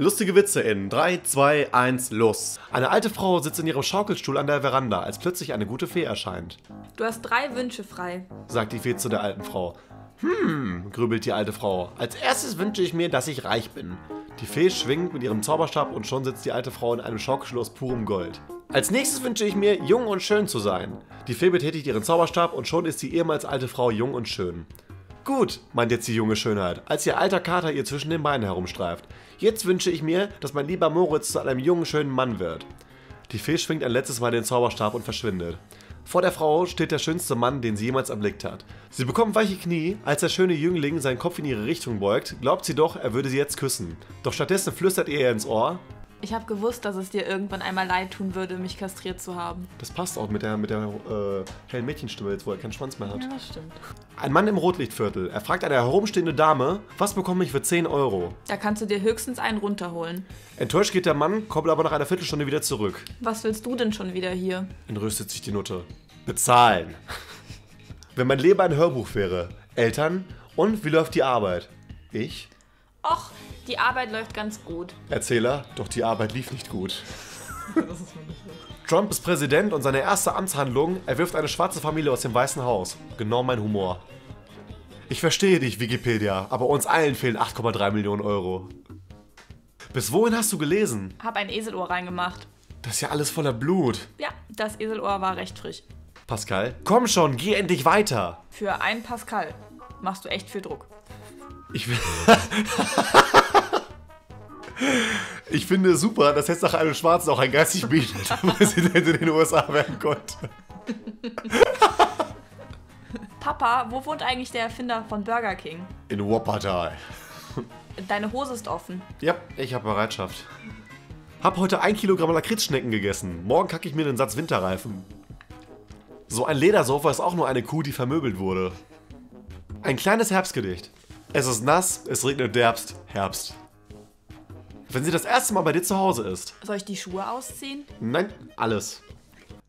Lustige Witze in 3, 2, 1, los. Eine alte Frau sitzt in ihrem Schaukelstuhl an der Veranda, als plötzlich eine gute Fee erscheint. Du hast drei Wünsche frei. Sagt die Fee zu der alten Frau. Hm, grübelt die alte Frau. Als erstes wünsche ich mir, dass ich reich bin. Die Fee schwingt mit ihrem Zauberstab und schon sitzt die alte Frau in einem Schaukelstuhl aus purem Gold. Als nächstes wünsche ich mir, jung und schön zu sein. Die Fee betätigt ihren Zauberstab und schon ist die ehemals alte Frau jung und schön. Gut, meint jetzt die junge Schönheit, als ihr alter Kater ihr zwischen den Beinen herumstreift. Jetzt wünsche ich mir, dass mein lieber Moritz zu einem jungen, schönen Mann wird. Die Fee schwingt ein letztes Mal den Zauberstab und verschwindet. Vor der Frau steht der schönste Mann, den sie jemals erblickt hat. Sie bekommt weiche Knie, als der schöne Jüngling seinen Kopf in ihre Richtung beugt, glaubt sie doch, er würde sie jetzt küssen. Doch stattdessen flüstert er ihr ins Ohr, Ich habe gewusst, dass es dir irgendwann einmal leid tun würde, mich kastriert zu haben. das passt auch mit der, mit der äh, hellen Mädchenstimme jetzt, wo er keinen Schwanz mehr hat. Ja, das stimmt. Ein Mann im Rotlichtviertel, er fragt eine herumstehende Dame, was bekomme ich für 10 Euro? Da kannst du dir höchstens einen runterholen. Enttäuscht geht der Mann, kommt aber nach einer Viertelstunde wieder zurück. Was willst du denn schon wieder hier? Entrüstet sich die Nutte. Bezahlen. Wenn mein Leben ein Hörbuch wäre. Eltern, und wie läuft die Arbeit? Ich? Och, die Arbeit läuft ganz gut. Erzähler, doch die Arbeit lief nicht gut. Trump ist Präsident und seine erste Amtshandlung, er wirft eine schwarze Familie aus dem Weißen Haus. Genau mein Humor. Ich verstehe dich, Wikipedia, aber uns allen fehlen 8,3 Millionen Euro. Bis wohin hast du gelesen? Hab ein Eselohr reingemacht. Das ist ja alles voller Blut. Ja, das Eselohr war recht frisch. Pascal, komm schon, geh endlich weiter. Für ein Pascal machst du echt viel Druck. Ich, will- ich finde super, dass jetzt nach einem Schwarzen auch ein geistig behinderter Präsident in den USA werden konnte. Papa, wo wohnt eigentlich der Erfinder von Burger King? In Wuppertal. Deine Hose ist offen. Ja, ich habe Bereitschaft. Hab heute ein Kilogramm Lakritzschnecken gegessen. Morgen kacke ich mir einen Satz Winterreifen. So ein Ledersofa ist auch nur eine Kuh, die vermöbelt wurde. Ein kleines Herbstgedicht. Es ist nass, es regnet derbst, Herbst. Wenn sie das erste Mal bei dir zu Hause ist. Soll ich die Schuhe ausziehen? Nein, alles.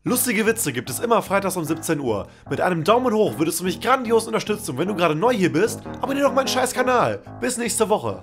Lustige Witze gibt es immer freitags um 17 Uhr. Mit einem Daumen hoch würdest du mich grandios unterstützen und wenn du gerade neu hier bist, abonnier doch meinen scheiß Kanal. Bis nächste Woche.